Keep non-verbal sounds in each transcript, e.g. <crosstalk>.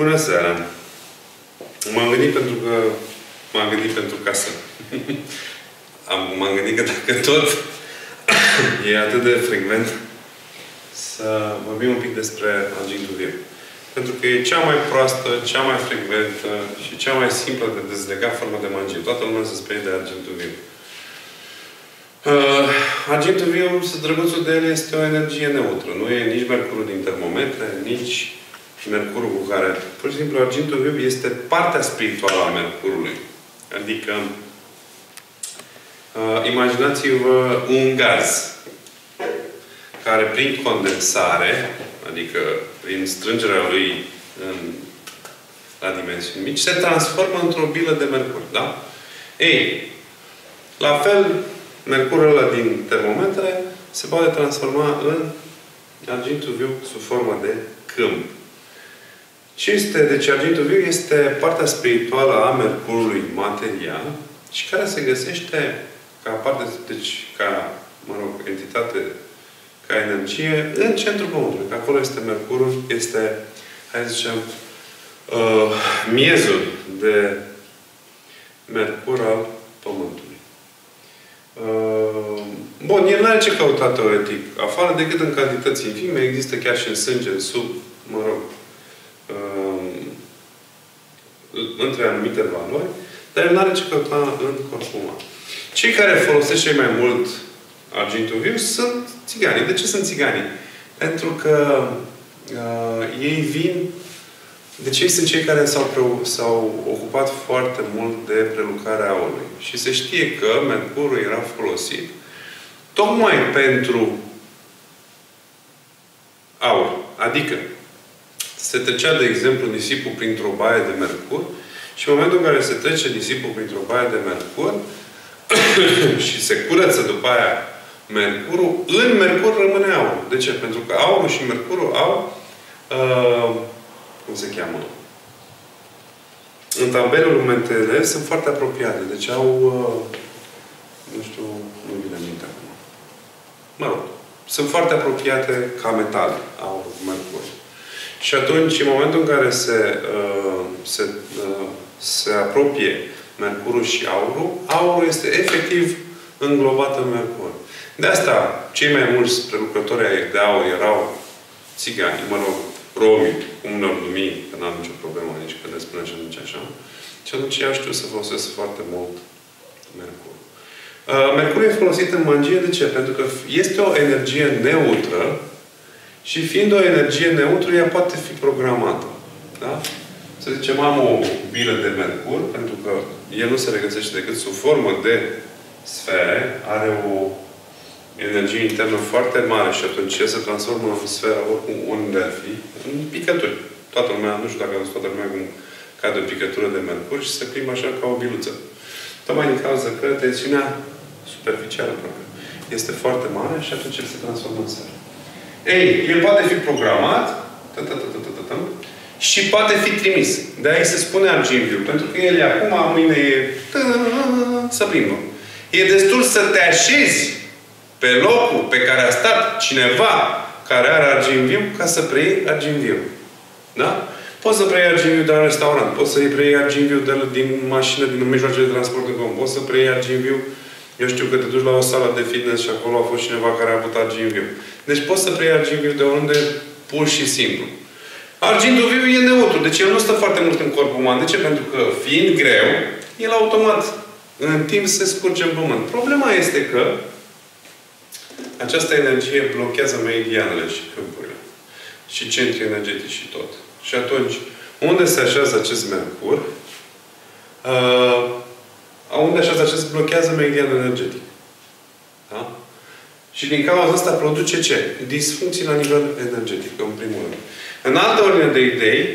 Bună seara! M-am gândit pentru că m-am gândit pentru casă. Am, m-am gândit că dacă tot <coughs> e atât de frecvent să vorbim un pic despre argintul viu. Pentru că e cea mai proastă, cea mai frecventă și cea mai simplă de dezlegat formă de magie. Toată lumea se sperie de argintul viu. Uh, argintul viu, drăguțul de el, este o energie neutră. Nu e nici mercurul din termometre, nici Mercurul cu care... Pur și simplu, argintul viu este partea spirituală a Mercurului. Adică, uh, imaginați-vă un gaz care prin condensare, adică prin strângerea lui în, la dimensiuni mici, se transformă într-o bilă de mercur. Da? Ei, la fel, mercurul ăla din termometre se poate transforma în argintul viu sub formă de câmp. Ce este, deci argintul viu este partea spirituală a Mercurului material și care se găsește ca parte, deci ca, mă rog, entitate, ca energie, în centrul Pământului. Că acolo este Mercurul, este, hai să zicem, uh, miezul de Mercur al Pământului. Uh, bun, el nu are ce căuta teoretic afară decât în cantități infime, există chiar și în sânge, în sub, mă rog, uh, între anumite valori, dar el nu are ce căuta în corpul uman. Cei care folosesc cei mai mult argintul viu sunt țiganii. De ce sunt țiganii? Pentru că uh, ei vin deci ei sunt cei care s-au, s-au ocupat foarte mult de prelucrarea aurului. Și se știe că mercurul era folosit tocmai pentru aur. Adică se trecea, de exemplu, nisipul printr-o baie de mercur și în momentul în care se trece nisipul printr-o baie de mercur <coughs> și se curăță după aia mercurul, în mercur rămâne aur. De ce? Pentru că aurul și mercurul au uh, cum se cheamă? În tabelul Menteles sunt foarte apropiate. Deci au uh, nu știu, nu vine minte acum. Mă rog. Sunt foarte apropiate ca metale, aurul cu mercur. Și atunci, în momentul în care se, uh, se, uh, se apropie Mercurul și aurul, aurul este efectiv înglobat în Mercur. De asta, cei mai mulți prelucrători de aur erau țigani, mă rog, romi, cum ne-am numit, că n-am nicio problemă nici când le spunem și nici așa. Și atunci ea știu să folosesc foarte mult Mercur. Uh, Mercur e folosit în magie de ce? Pentru că este o energie neutră și fiind o energie neutră, ea poate fi programată. Da? Să zicem, am o bilă de mercur, pentru că el nu se regăsește decât sub formă de sfere, are o energie internă foarte mare și atunci se transformă în sfera oricum unde ar fi, în picături. Toată lumea, nu știu dacă a văzut toată lumea cum cade o picătură de mercur și se plimbă așa ca o biluță. Tocmai din cauza că tensiunea superficială, probabil, este foarte mare și atunci el se transformă în sfera. Ei, el poate fi programat și poate fi trimis. De aici se spune arginviu. Pentru că el e acum, mâine e să plimbă. E destul să te așezi pe locul pe care a stat cineva care are arginviu ca să preiei arginviu. Da? Poți să preiei arginviu de la restaurant, poți să preiei arginviu de la, din mașină, din mijloace de transport în comun, poți să preiei arginviu eu știu că te duci la o sală de fitness și acolo a fost cineva care a avut argint viu. Deci poți să preiei argint viu de oriunde pur și simplu. Argintul viu e neutru. Deci el nu stă foarte mult în corpul uman. De ce? Pentru că fiind greu, el automat în timp se scurge în pământ. Problema este că această energie blochează meridianele și câmpurile. Și centri energetici și tot. Și atunci, unde se așează acest Mercur? Uh, unde așează acest blochează meridianul energetic. Da? Și din cauza asta produce ce? Disfuncții la nivel energetic, în primul rând. În altă ordine de idei,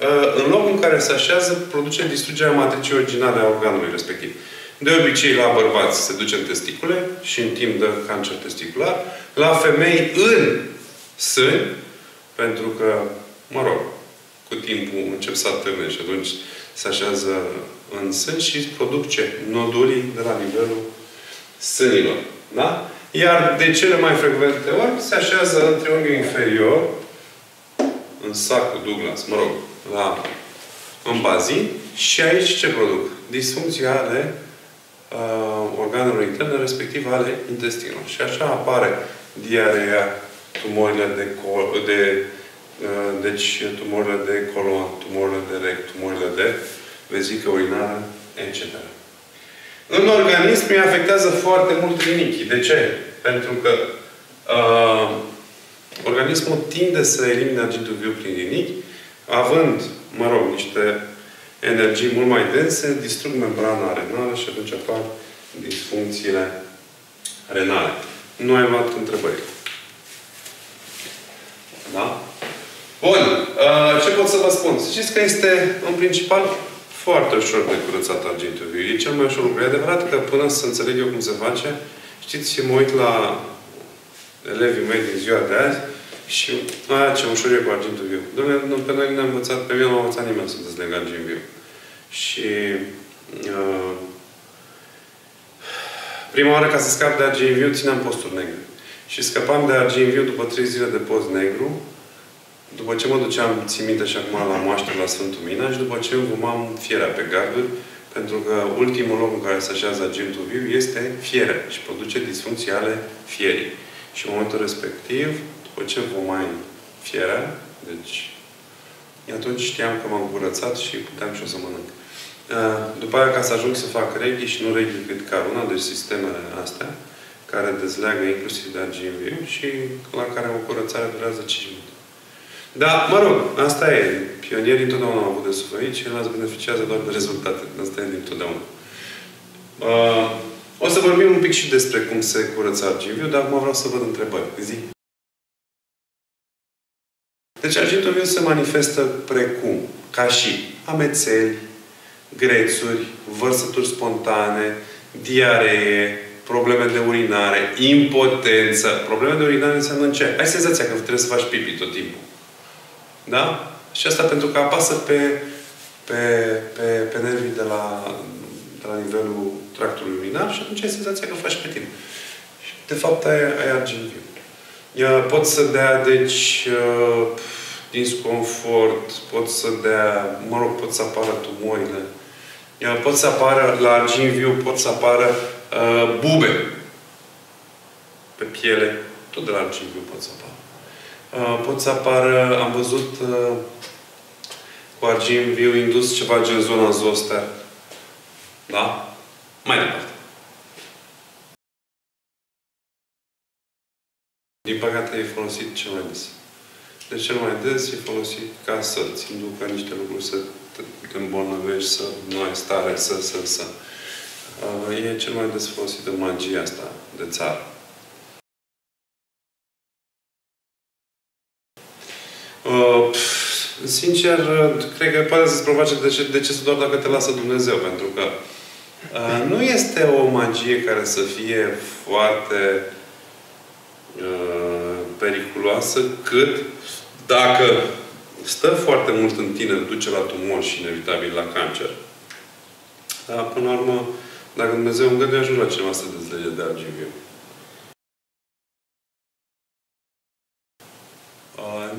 uh, în locul în care se așează, produce distrugerea matricii originale a organului respectiv. De obicei, la bărbați se duce în testicule și în timp de cancer testicular. La femei în sâni, pentru că, mă rog, cu timpul încep să atârne și atunci se așează în sân și produc ce? Nodulii de la nivelul sânilor. Da? Iar de cele mai frecvente ori se așează în triunghiul inferior, în sacul Douglas, mă rog, la, în bazin și aici ce produc? Disfuncții ale uh, organelor interne, respectiv ale intestinului. Și așa apare diarea, tumorile de, col, de uh, deci tumorile de colon, tumorile de rect, tumorile de vezică urinară, etc. În organism îi afectează foarte mult rinichii. De ce? Pentru că uh, organismul tinde să elimine agentul viu prin rinichi, având, mă rog, niște energii mult mai dense, distrug membrana renală și atunci apar disfuncțiile renale. Nu ai luat întrebări. Da? Bun. Uh, ce pot să vă spun? Știți că este, în principal, foarte ușor de curățat argintul viu. E cel mai ușor lucru. E adevărat că până să înțeleg eu cum se face, știți, mă uit la elevii mei din ziua de azi și aia ce ușor e cu argintul viu. Dom'le, pe noi ne-a învățat, pe mine nu m-a învățat nimeni să dezleg argint viu. Și uh, prima oară ca să scap de argint viu, țineam posturi negre. Și scăpam de argint viu după trei zile de post negru, după ce mă duceam, țin minte și acum la moaște la Sfântul Mina și după ce vumam fierea pe garduri, pentru că ultimul loc în care se așează agentul viu este fierea și produce disfuncții ale fierii. Și în momentul respectiv, după ce vumai fierea, deci atunci știam că m-am curățat și puteam și o să mănânc. După aia, ca să ajung să fac reghi și nu reghi cât caruna, deci sistemele astea, care dezleagă inclusiv de argint viu și la care o curățare durează 5 minute. Da, mă rog, asta e. Pionierii întotdeauna au avut de suferit și el beneficiază doar de rezultate. Asta e dintotdeauna. Uh, o să vorbim un pic și despre cum se curăță arginviu, dar acum vreau să văd întrebări. Zi. Deci argintul viu se manifestă precum? Ca și amețeli, grețuri, vărsături spontane, diaree, probleme de urinare, impotență. Probleme de urinare înseamnă în ce? Ai senzația că trebuie să faci pipi tot timpul. Da? Și asta pentru că apasă pe, pe, pe, pe nervii de la, de la nivelul tractului urinar și atunci ai senzația că faci pe tine. Și de fapt ai, ai argint viu. Pot să dea, deci, uh, disconfort, pot să dea, mă rog, pot să apară tumorile. Pot să apară, la argint viu, pot să apară uh, bube pe piele. Tot de la argint viu pot să apară. Uh, pot să apară, am văzut uh, cu argint viu indus ceva gen zona zoster. Da? Mai departe. Din păcate e folosit cel mai des. De cel mai des e folosit ca să-ți inducă niște lucruri să te îmbolnăvești, să nu ai stare, să, să, să. Uh, e cel mai des folosit în magia asta de țară. Uh, sincer, cred că poate să-ți provoace de ce, de ce să doar dacă te lasă Dumnezeu. Pentru că uh, nu este o magie care să fie foarte uh, periculoasă cât dacă stă foarte mult în tine, duce la tumor și inevitabil la cancer. Dar, până la urmă, dacă Dumnezeu îngăduie, ajunge la cineva să dezlege de argiviu.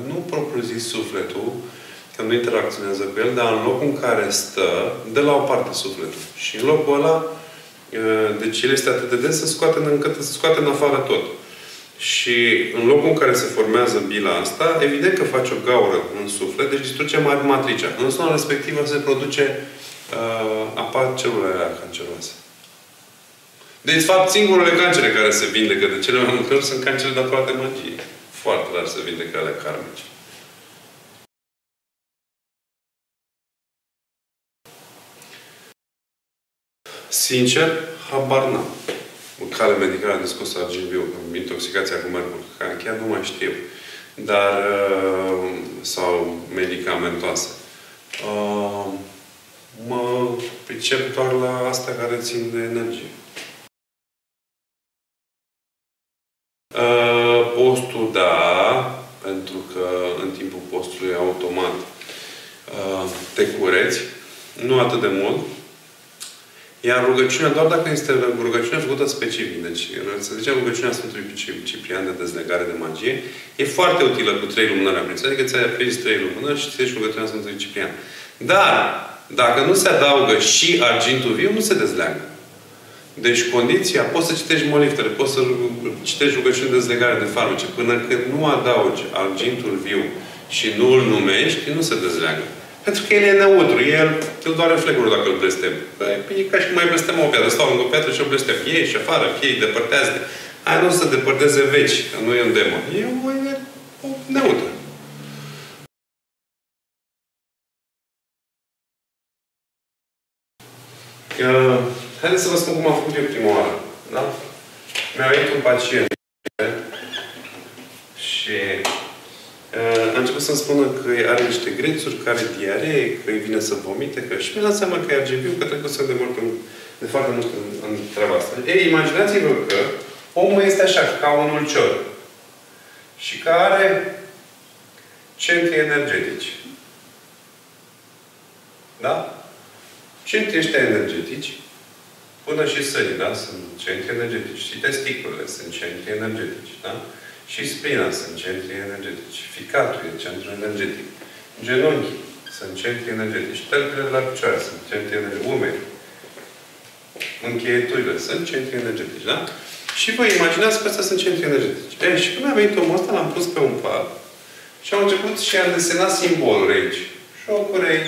nu propriu-zis sufletul, că nu interacționează cu el, dar în locul în care stă, de la o parte sufletul. Și în locul ăla, deci el este atât de des, să scoate în, încât să scoate în afară tot. Și în locul în care se formează bila asta, evident că face o gaură în suflet, deci distruge matricea. În zona respectivă se produce, uh, apar celulele canceroase. Deci, de fapt, singurele cancere care se vindecă de cele mai multe ori sunt cancere datorate magiei foarte rar să vindecă ale karmice. Sincer, habar n-am. Cale medicală de scos arginviu, intoxicația cu mercur, chiar nu mai știu. Dar, uh, sau medicamentoase. Uh, mă pricep doar la asta care țin de energie. postul, da, pentru că în timpul postului automat uh, te cureți. Nu atât de mult. Iar rugăciunea, doar dacă este rugăciunea făcută specific, deci să zicem rugăciunea Sfântului Ciprian de dezlegare de magie, e foarte utilă cu trei lumânări aprinse. Adică ți-ai aprins trei lumânări și citești rugăciunea Sfântului Ciprian. Dar, dacă nu se adaugă și argintul viu, nu se dezleagă. Deci condiția, poți să citești moliftele, poți să citești rugăciuni de dezlegare de farmace, până când nu adaugi argintul viu și nu îl numești, nu se dezleagă. Pentru că el e neutru. El îl doare flecul dacă îl blestem. Păi, e ca și cum mai blestem o piatră. Stau lângă o piatră și o blestem. Ei și afară, ei depărtează. Aia nu se depărteze veci, că nu e un demon. E o, e o neutră. Uh, haideți să vă spun cum am făcut eu prima oară. Da? Mi-a venit un pacient și a început să-mi spună că are niște grețuri, că are diaree, că îi vine să vomite, că și mi-a dat seama că e argiviu, că trebuie să de mult în, de foarte mult în, în treaba asta. Ei, imaginați-vă că omul este așa, ca un ulcior. Și că are centri energetici. Da? Centrii ăștia energetici, până și sării, da? Sunt centri energetici. Și testiculele sunt centri energetici, da? Și splina sunt centri energetici. Ficatul e centru energetic. Genunchii sunt centri energetici. Tălpile de la picioare sunt centri energetici. Umeri. Încheieturile sunt centri energetici. Da? Și vă imaginați că astea sunt centri energetici. E, și când a venit omul ăsta, l-am pus pe un pat și am început și am desenat simboluri aici. Șocurei,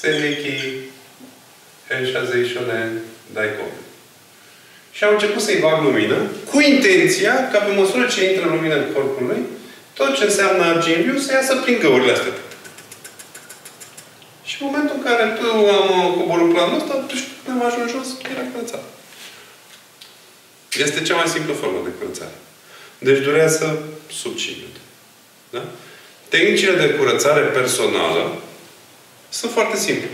Selechii, Henshazeishonen, Daikon. Și am început să-i bag lumină, cu intenția ca pe măsură ce intră lumină în corpul lui, tot ce înseamnă arginviu să iasă prin găurile astea. Și în momentul în care tu am coborât planul ăsta, tu și când am ajuns jos, era curățat. Este cea mai simplă formă de curățare. Deci durează sub 5 minute. Da? Tehnicile de curățare personală sunt foarte simple.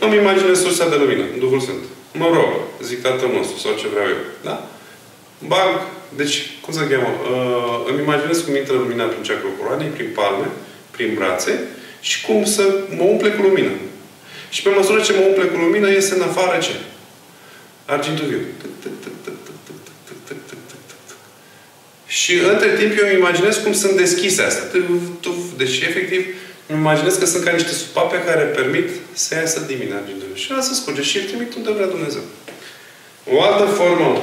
Îmi imaginez sursa de lumină, Duhul Sfânt mă rog, zic tatăl nostru sau ce vreau eu. Da? Bag, deci, cum să cheamă? Uh, îmi imaginez cum intră lumina prin ceacrul coroanei, prin palme, prin brațe și cum să mă umple cu lumină. Și pe măsură ce mă umple cu lumină, iese în afară ce? Argintul viu. Și între timp eu îmi imaginez cum sunt deschise astea. Deci, efectiv, îmi imaginez că sunt ca niște supape care permit să iasă dimineața din Dumnezeu. Și asta scurge și îl trimit unde vrea Dumnezeu. O altă formă.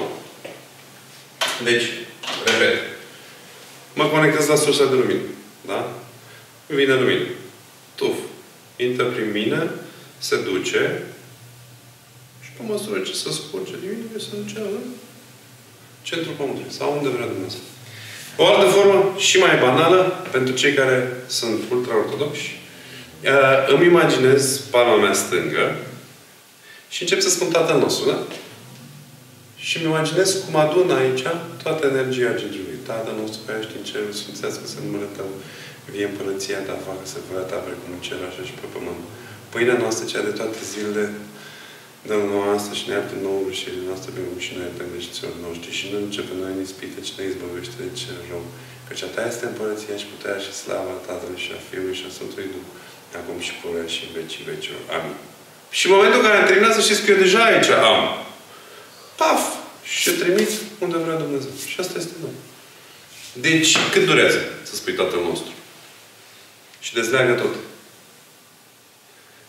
Deci, repet. Mă conectez la sursa de lumină. Da? Vine lumină. Tuf. Intră prin mine, se duce și pe măsură ce se scurge din mine, se duce la centrul Pământului. Sau unde vrea Dumnezeu. O altă formă și mai banală, pentru cei care sunt ultra-ortodoxi, uh, îmi imaginez palma mea stângă și încep să spun Tatăl nostru, da? Și îmi imaginez cum adun aici toată energia Argentului. Tatăl nostru care ești în cerul, sfințească să numele Tău, vie împărăția Ta, facă să vrea Ta precum în cer, așa și pe pământ. Pâinea noastră, cea de toate zilele, dă nouă asta și ne iartă nouă greșelile noastre, pe cum și noi iertăm greșiților noștri. Și nu începe noi în ispită, ci ne izbăvește de cel rău. Căci a ta este împărăția și puterea și slava Tatălui și a Fiului și a Sfântului Duh, acum și purea și în vecii vecilor. Amin. Și în momentul în care am terminat, să știți că eu deja aici am. Paf! Și o trimit unde vrea Dumnezeu. Și asta este noi. Deci, cât durează să spui Tatăl nostru? Și dezleagă tot.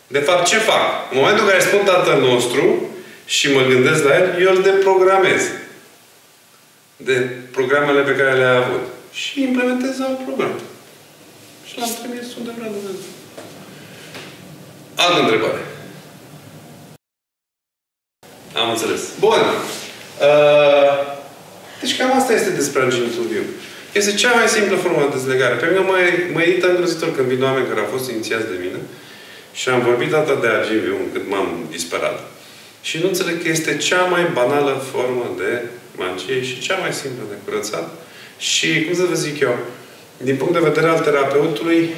De fapt, ce fac? În momentul în care spun Tatăl nostru și mă gândesc la el, eu îl deprogramez. De programele pe care le-a avut. Și implementez alt program. Și l-am trimis unde vrea Dumnezeu. Altă întrebare. Am înțeles. Bun. Uh, deci cam asta este despre argintul viu. Este cea mai simplă formă de dezlegare. Pe mine mă, mă irită îngrozitor când vin oameni care au fost inițiați de mine și am vorbit atât de argiviu încât m-am disperat. Și nu înțeleg că este cea mai banală formă de magie și cea mai simplă de curățat. Și, cum să vă zic eu, din punct de vedere al terapeutului,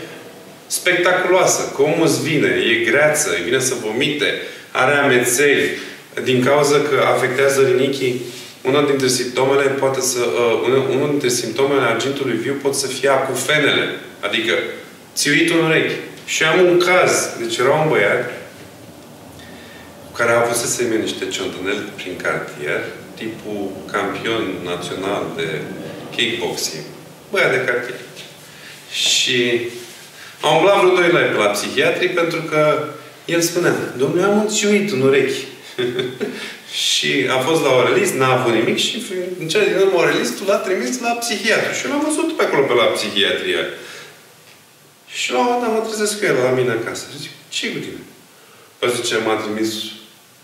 spectaculoasă. Că omul îți vine, e greață, îi vine să vomite, are amețeli, din cauza că afectează rinichii. Unul dintre simptomele poate să, uh, unul dintre simptomele argintului viu pot să fie acufenele, adică țiuitul în urechi. Și am un caz. Deci era un băiat care avusesem eu niște ciontăneli prin cartier, tipul campion național de kickboxing. Băia de cartier. Și am umblat vreo doi la, pe la psihiatri pentru că el spunea, domnule, am un țiuit în urechi. <laughs> și a fost la Orelis, n-a avut nimic și în cele din urmă Orelistul l-a trimis la psihiatru. Și eu l-am văzut pe acolo pe la psihiatrie. Și la un moment dat mă trezesc cu el la mine acasă. Zic, ce cu tine? Păi zice, m-a trimis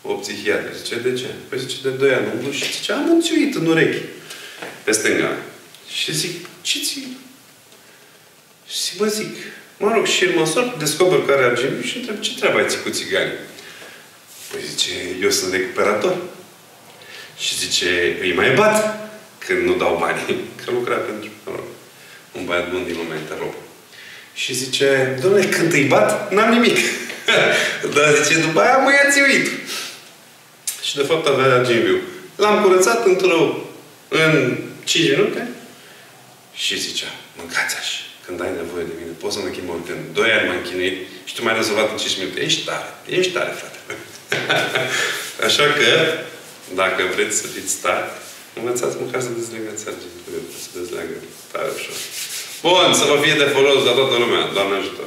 o psihiatrie. Zice, de ce? Păi zice, de 2 ani umblu și zice, am înțuit în urechi. Pe stânga. Și zic, ce ții? Și vă zic, mă rog, și în măsor, descoper care argint și întreb, ce treabă ai ți cu țiganii? Păi zice, eu sunt recuperator. Și zice, îi mai bat când nu dau bani. <laughs> Că lucra pentru, mă rog, un băiat bun din lume, te rog. Și zice, domnule, când îi bat, n-am nimic. <laughs> Dar zice, după aia mă ia țiuit. Și de fapt avea ginviu. L-am curățat într-o, în 5 minute și zicea, mâncați așa. Când ai nevoie de mine, poți să mă chem oricând. Doi ani m-am chinuit și tu m-ai rezolvat în 5 minute. Ești tare. Ești tare, frate. <laughs> Așa că, dacă vreți să fiți tari, învățați măcar să dezlegați argintul. Să dezleagă tare ușor. Bun, să vă fie de folos la toată lumea. Doamne ajută!